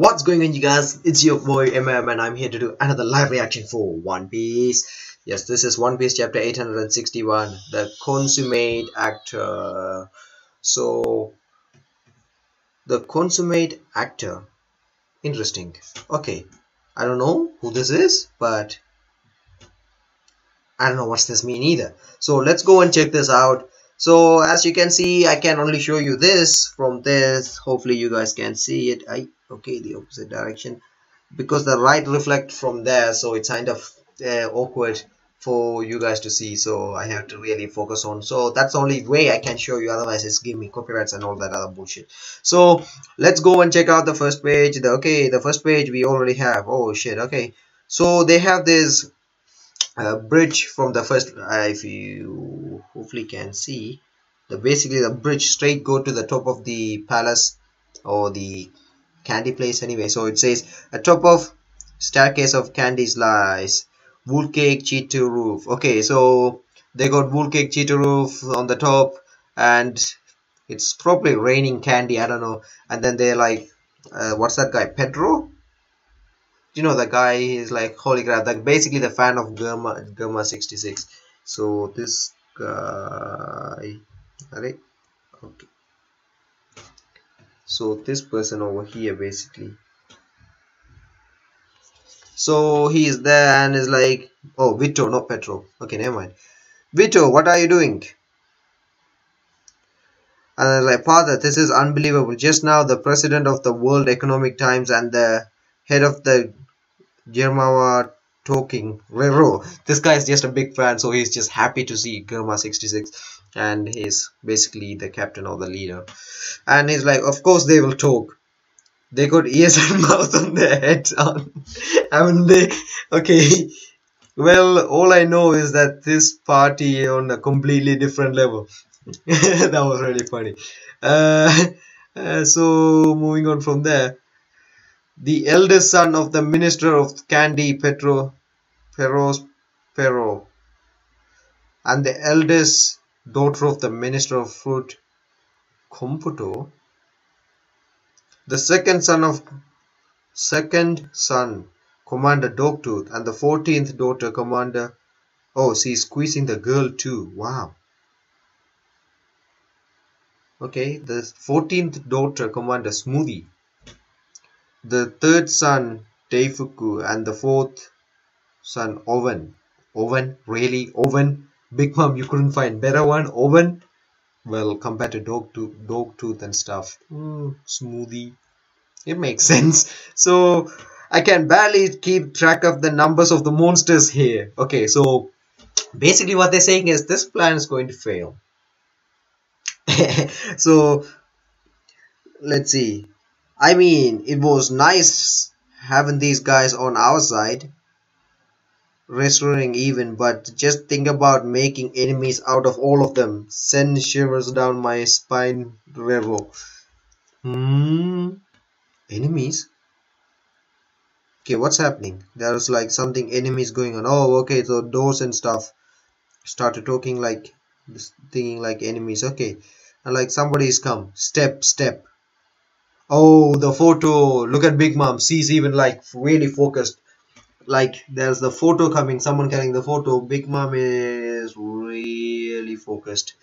What's going on you guys? It's your boy MM and I'm here to do another live reaction for One Piece. Yes, this is One Piece chapter 861, the consummate actor. So, the consummate actor. Interesting. Okay, I don't know who this is, but I don't know what's this mean either. So let's go and check this out so as you can see I can only show you this from this hopefully you guys can see it I okay the opposite direction because the light reflect from there so it's kind of uh, awkward for you guys to see so I have to really focus on so that's the only way I can show you otherwise it's give me copyrights and all that other bullshit. So let's go and check out the first page the, okay the first page we already have oh shit okay. So they have this uh, bridge from the first uh, if you hopefully can see the basically the bridge straight go to the top of the palace or the candy place anyway. So it says a top of staircase of candies lies. Wool cake cheetah roof. Okay so they got wool cake cheetah roof on the top and it's probably raining candy i don't know. And then they're like uh, what's that guy pedro? You know the guy? Is like holy crap like basically the fan of Germa Germa 66 so this guy right okay so this person over here basically. So he's there and is like oh Vito not Petro. Okay never mind. Vito what are you doing? And I was like father this is unbelievable. Just now the president of the World Economic Times and the head of the Germawa talking. Rero. This guy is just a big fan, so he's just happy to see Germa 66 and he's basically the captain or the leader. And he's like, of course they will talk. They got ears and mouth on their heads on. Haven't they? Okay. Well, all I know is that this party on a completely different level. that was really funny. Uh, uh, so moving on from there the eldest son of the minister of Candy Petro Peros Pero and the eldest daughter of the minister of food Compote the second son of second son Commander Dogtooth and the 14th daughter Commander oh she's squeezing the girl too wow okay the 14th daughter Commander Smoothie the third son Daifuku and the fourth son Owen. Owen? Really? Owen? Big Mom, you couldn't find better one? Oven, Well, compared to dog tooth, dog tooth and stuff. Mm, smoothie. It makes sense. So, I can barely keep track of the numbers of the monsters here. Okay, so basically what they're saying is this plan is going to fail. so, let's see. I mean, it was nice having these guys on our side, restoring even, but just think about making enemies out of all of them. Send shivers down my spine, Revo. Hmm. Enemies? Okay, what's happening? There's like something enemies going on. Oh, okay, so doors and stuff started talking like, thinking like enemies. Okay, and like somebody's come. Step, step Oh, the photo. Look at Big Mom. She's even like really focused. Like there's the photo coming. Someone carrying the photo. Big Mom is really focused.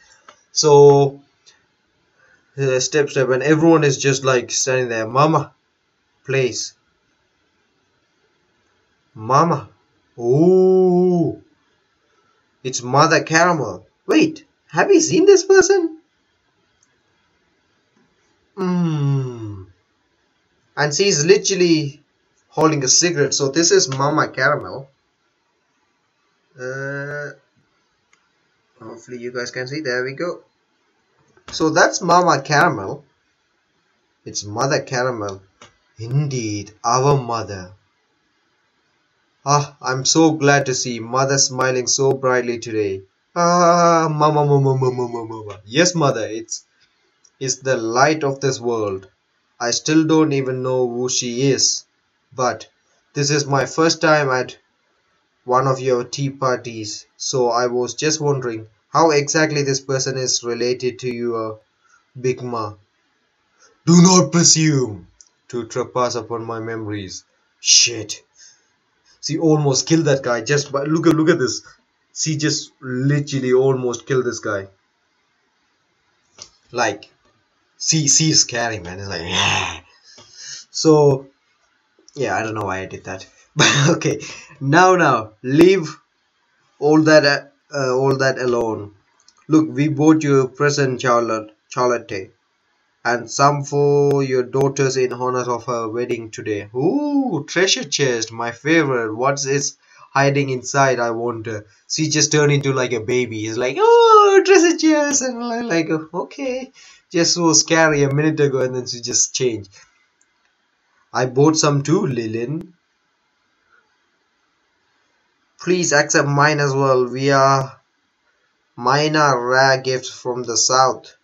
So uh, step step and everyone is just like standing there. Mama, please. Mama. Oh, it's Mother Caramel. Wait, have you seen this person? Hmm and she's literally holding a cigarette. So this is mama caramel. Uh, hopefully you guys can see. There we go. So that's mama caramel. It's mother caramel. Indeed our mother. Ah i'm so glad to see mother smiling so brightly today. Ah mama mama mama mama mama yes mother it's it's the light of this world. I still don't even know who she is, but this is my first time at one of your tea parties, so I was just wondering how exactly this person is related to your Big Ma. Do not presume. to trespass upon my memories. Shit. She almost killed that guy just by look at look at this. She just literally almost killed this guy. Like she she's scary man. It's like yeah. So yeah, I don't know why I did that. But okay. Now now leave all that uh, all that alone. Look, we bought you a present, Charlotte. Charlotte and some for your daughters in honor of her wedding today. Ooh, treasure chest, my favorite. What's this hiding inside? I wonder. She just turned into like a baby. He's like, oh, treasure chest, and like, okay, just so scary a minute ago, and then she just changed. I bought some too, Linlin. Please accept mine as well. We are mine are rare gifts from the south.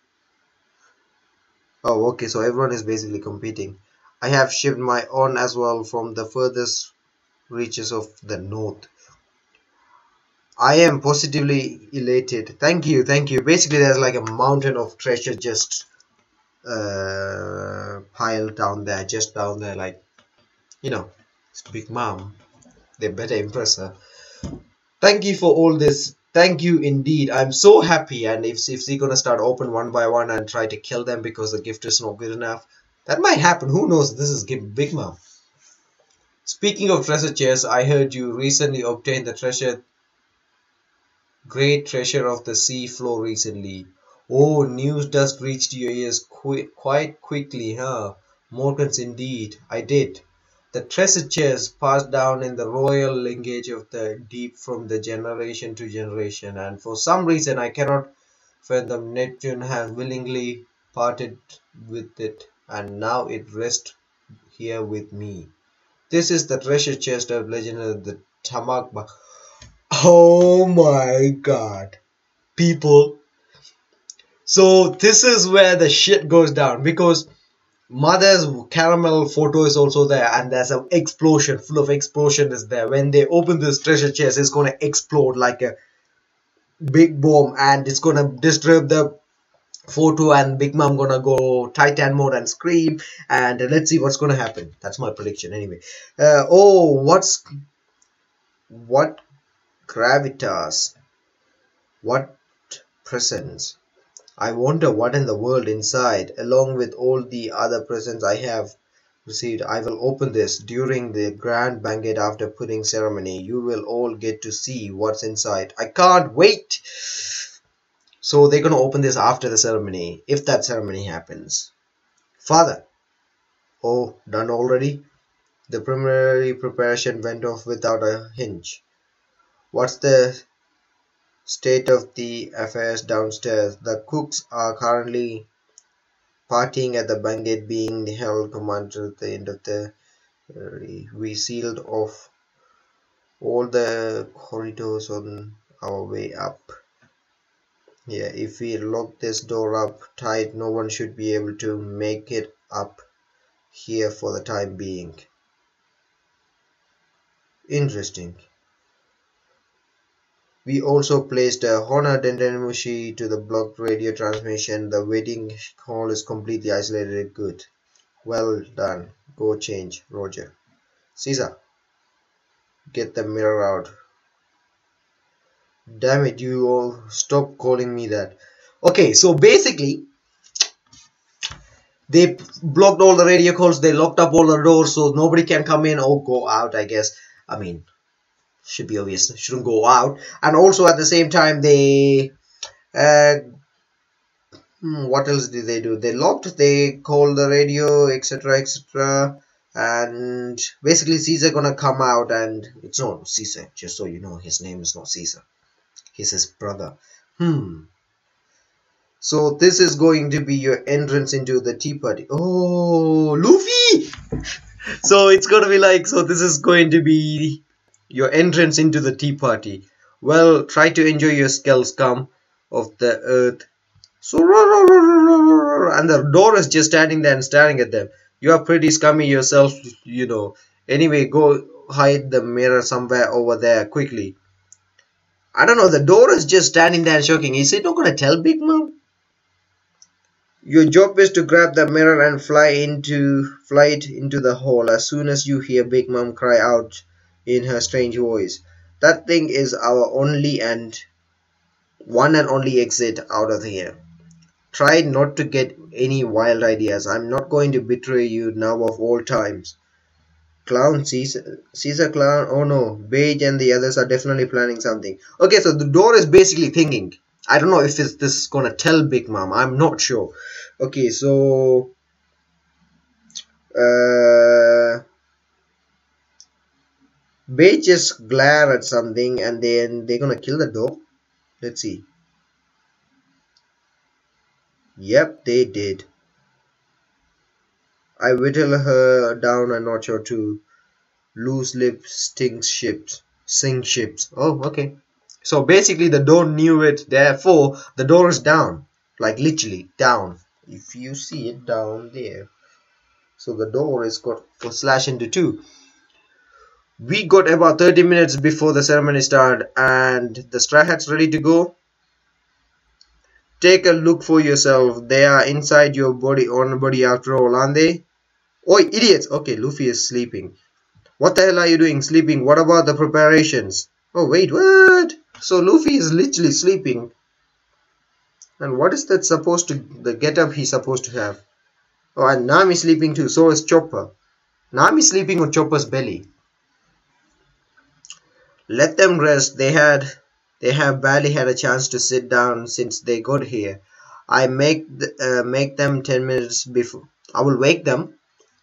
Oh, okay, so everyone is basically competing. I have shipped my own as well from the furthest reaches of the north. I am positively elated. Thank you, thank you. Basically, there's like a mountain of treasure just uh, pile down there, just down there, like, you know, it's Big Mom. They better impress her. Thank you for all this. Thank you indeed. I'm so happy. And if, if they're gonna start open one by one and try to kill them because the gift is not good enough that might happen. Who knows? This is big mom. Speaking of treasure chests i heard you recently obtained the treasure great treasure of the sea floor recently oh news just reached your ears qu quite quickly huh morgans indeed i did the treasure chest passed down in the royal lineage of the deep from the generation to generation, and for some reason I cannot fathom Neptune has willingly parted with it, and now it rests here with me. This is the treasure chest of legend of the Tamakba. Oh my god. People. So this is where the shit goes down because mother's caramel photo is also there and there's an explosion full of explosion is there. When they open this treasure chest it's to explode like a big bomb and it's to disturb the photo and big mom gonna go titan mode and scream and let's see what's gonna happen. That's my prediction anyway. Uh, oh what's what gravitas what presence I wonder what in the world inside, along with all the other presents I have received. I will open this during the grand banquet after pudding ceremony. You will all get to see what's inside. I can't wait! So they're gonna open this after the ceremony, if that ceremony happens. Father. Oh, done already? The preliminary preparation went off without a hinge. What's the state of the affairs downstairs. The cooks are currently partying at the banquet being held commanded at the end of the uh, we sealed off all the corridors on our way up. Yeah if we lock this door up tight no one should be able to make it up here for the time being. Interesting we also placed a Honor Dendemushi to the blocked radio transmission. The wedding hall is completely isolated. Good. Well done. Go change. Roger. Caesar. Get the mirror out. Damn it, you all stop calling me that. Okay, so basically, they blocked all the radio calls, they locked up all the doors so nobody can come in or go out, I guess. I mean, should be obvious. Shouldn't go out. And also at the same time they uh, hmm, what else did they do? They locked they called the radio etc etc and basically caesar gonna come out and it's not caesar just so you know his name is not caesar. He's his brother. Hmm. So this is going to be your entrance into the tea party. Oh luffy! So it's gonna be like so this is going to be your entrance into the tea party. Well, try to enjoy your skull scum of the earth. So, and the door is just standing there and staring at them. You are pretty scummy yourself, you know. Anyway, go hide the mirror somewhere over there quickly. I don't know, the door is just standing there shocking. Is it not gonna tell Big Mom? Your job is to grab the mirror and fly into fly it into the hole as soon as you hear Big Mom cry out in her strange voice. That thing is our only and one and only exit out of here. Try not to get any wild ideas. I'm not going to betray you now of all times. Clown, Caesar, Caesar Clown, oh no, Beige and the others are definitely planning something. Okay, so the door is basically thinking. I don't know if this is gonna tell Big Mom. I'm not sure. Okay, so uh, Beige just glare at something and then they're gonna kill the dog. Let's see. Yep, they did. I whittle her down a notch or two. Loose lips stinks ships. Sing ships. Oh, okay. So basically the door knew it, therefore the door is down. Like literally down. If you see it down there. So the door is got for slash into two. We got about 30 minutes before the ceremony started and the straw hats ready to go. Take a look for yourself. They are inside your body, own body after all, aren't they? Oi, idiots! Okay, Luffy is sleeping. What the hell are you doing sleeping? What about the preparations? Oh, wait, what? So Luffy is literally sleeping. And what is that supposed to, the getup he's supposed to have? Oh, and Nami sleeping too. So is Chopper. Nami sleeping on Chopper's belly. Let them rest. They had they have barely had a chance to sit down since they got here. I make uh, make them 10 minutes before. I will wake them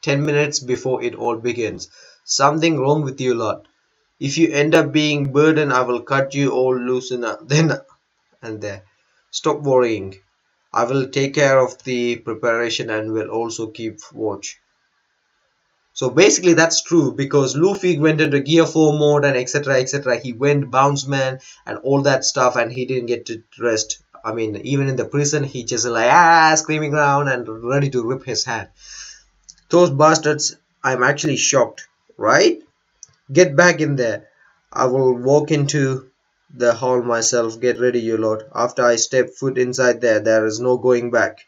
10 minutes before it all begins. Something wrong with you lot. If you end up being burden, I will cut you all loose in a, then and there. Stop worrying. I will take care of the preparation and will also keep watch. So basically that's true because Luffy went into gear 4 mode and etc etc. He went bounce man and all that stuff and he didn't get to rest. I mean even in the prison he just like ah screaming around and ready to rip his hand. Those bastards I'm actually shocked, right? Get back in there. I will walk into the hall myself. Get ready you lot. After I step foot inside there there is no going back.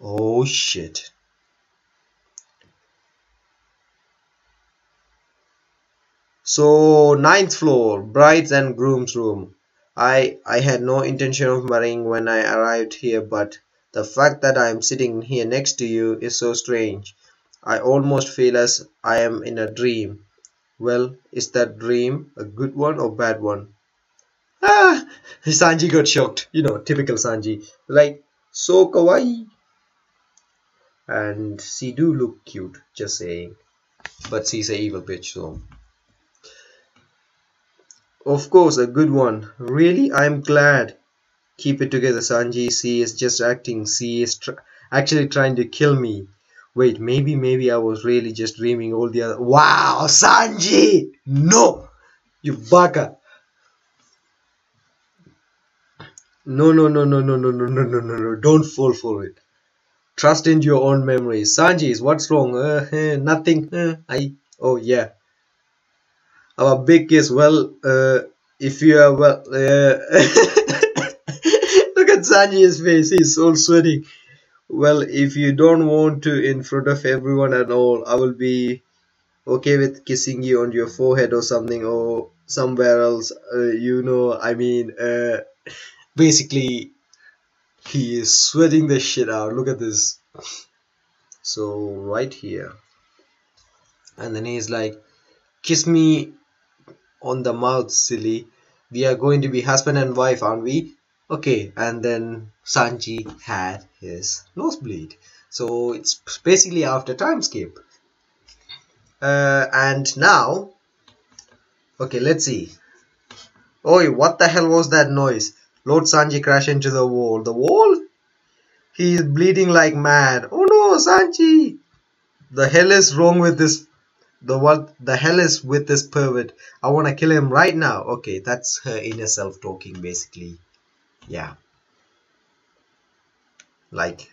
Oh shit. So ninth floor, brides and groom's room. I I had no intention of marrying when I arrived here, but the fact that I am sitting here next to you is so strange. I almost feel as I am in a dream. Well, is that dream a good one or bad one? Ah, Sanji got shocked. You know, typical Sanji. Like, so kawaii. And she do look cute, just saying. But she's a evil bitch, so of course, a good one. Really, I'm glad. Keep it together, Sanji. C is just acting. C is tr actually trying to kill me. Wait, maybe, maybe I was really just dreaming all the other. Wow, Sanji! No! You baka! No, no, no, no, no, no, no, no, no, no, no. Don't fall for it. Trust in your own memories. Sanji, what's wrong? Uh, nothing. Uh, I. Oh, yeah our big is well uh, if you are well uh, look at Sanji's face he's all sweating well if you don't want to in front of everyone at all I will be okay with kissing you on your forehead or something or somewhere else uh, you know I mean uh, basically he is sweating the shit out. Look at this. So right here. And then he's like kiss me on the mouth silly we are going to be husband and wife aren't we okay and then Sanji had his nosebleed so it's basically after time skip uh, and now okay let's see Oi, what the hell was that noise? Lord Sanji crashed into the wall. The wall? He is bleeding like mad. Oh no, Sanji! The hell is wrong with this the what the hell is with this pervert? I want to kill him right now. Okay that's her inner self talking basically. Yeah. Like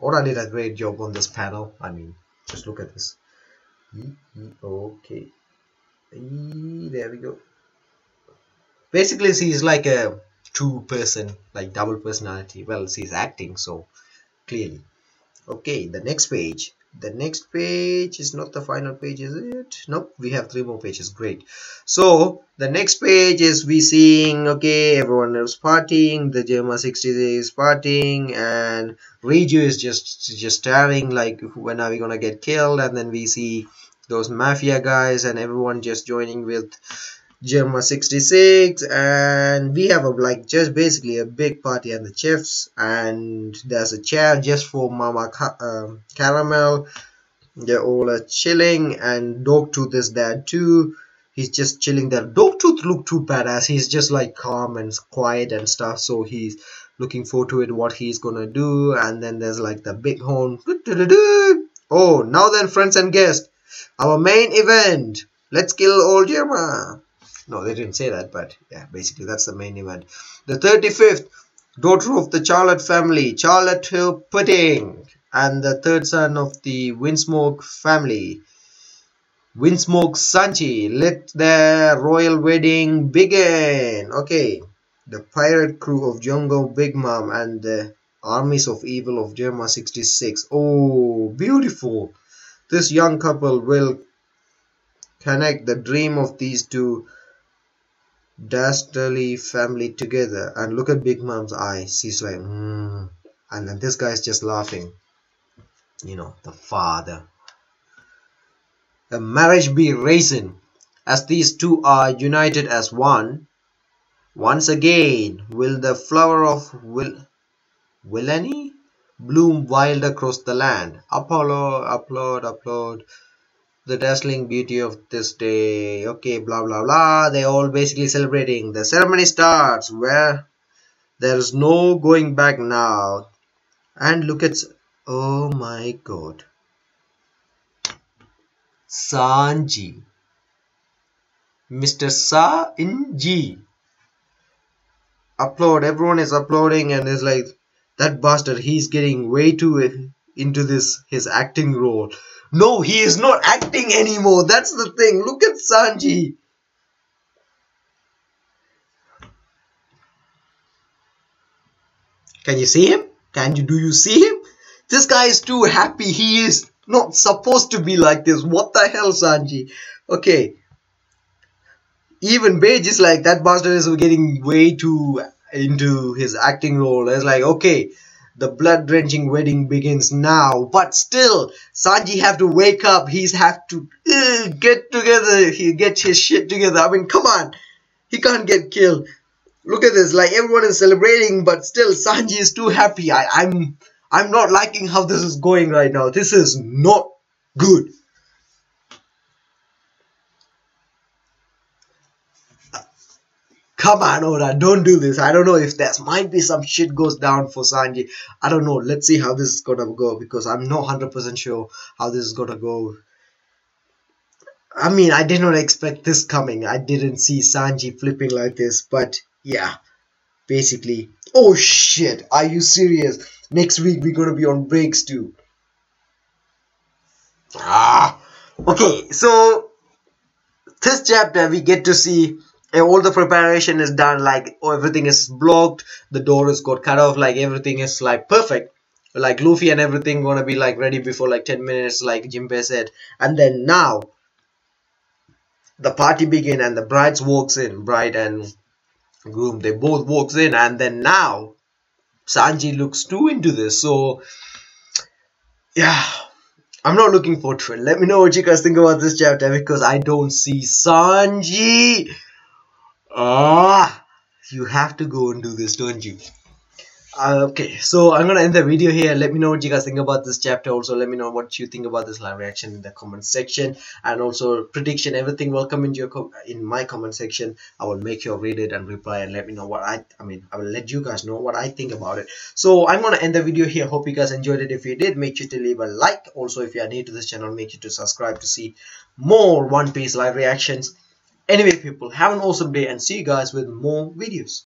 Oda did a great job on this panel. I mean just look at this. Okay there we go. Basically she's like a two person like double personality. Well she's acting so clearly. Okay the next page the next page is not the final page is it? Nope we have three more pages. Great. So the next page is we seeing okay everyone is partying the Germa 60 is partying and Reiju is just just staring like when are we gonna get killed? And then we see those mafia guys and everyone just joining with Germa 66 and we have a like just basically a big party at the chefs and there's a chair just for Mama Ca um, Caramel. They're all uh, chilling and Dogtooth is there too. He's just chilling there. Dogtooth look too badass. He's just like calm and quiet and stuff so he's looking forward to it what he's gonna do and then there's like the big horn. Oh now then friends and guests our main event. Let's kill old Germa no, they didn't say that, but yeah, basically that's the main event. The 35th, daughter of the Charlotte family, Charlotte Hill Pudding, and the third son of the Vinsmoke family, Vinsmoke Sanji. Let their royal wedding begin. Okay, the pirate crew of Jungle Big Mom and the armies of evil of Germa 66. Oh, beautiful. This young couple will connect the dream of these two dastardly family together and look at Big Mom's eyes. She's like, mm. and then this guy's just laughing. You know, the father. The marriage be raisin, as these two are united as one. Once again will the flower of will villainy bloom wild across the land. Apollo, applaud, applaud the dazzling beauty of this day. Okay blah blah blah. They all basically celebrating. The ceremony starts where there's no going back now. And look at oh my god. Sanji. Mr sanji. Upload. Everyone is uploading and it's like that bastard he's getting way too into this his acting role no, he is not acting anymore. That's the thing. Look at Sanji. Can you see him? Can you do you see him? This guy is too happy. He is not supposed to be like this. What the hell, Sanji? Okay. Even Beige is like that bastard is getting way too into his acting role. It's like okay, the blood-drenching wedding begins now. But still, Sanji have to wake up. He's have to uh, get together. He get his shit together. I mean, come on. He can't get killed. Look at this. Like everyone is celebrating, but still Sanji is too happy. I, I'm I'm not liking how this is going right now. This is not good. Come on, Oda, don't do this. I don't know if there might be some shit goes down for Sanji. I don't know. Let's see how this is gonna go because I'm not 100% sure how this is gonna go. I mean, I did not expect this coming. I didn't see Sanji flipping like this, but yeah, basically. Oh shit, are you serious? Next week we're gonna be on breaks too. Ah, okay, so this chapter we get to see all the preparation is done like oh, everything is blocked. The door is got cut off like everything is like perfect. Like Luffy and everything gonna be like ready before like 10 minutes like jimbei said. And then now the party begin and the brides walks in bride and groom they both walks in. And then now Sanji looks too into this so yeah. I'm not looking forward to it let me know what you guys think about this chapter because I don't see Sanji Ah, you have to go and do this, don't you? Uh, okay, so I'm gonna end the video here. Let me know what you guys think about this chapter. Also, let me know what you think about this live reaction in the comment section, and also prediction. Everything welcome in your in my comment section. I will make sure read it and reply and let me know what I. I mean, I will let you guys know what I think about it. So I'm gonna end the video here. Hope you guys enjoyed it. If you did, make sure to leave a like. Also, if you are new to this channel, make sure to subscribe to see more One Piece live reactions Anyway, people, have an awesome day and see you guys with more videos.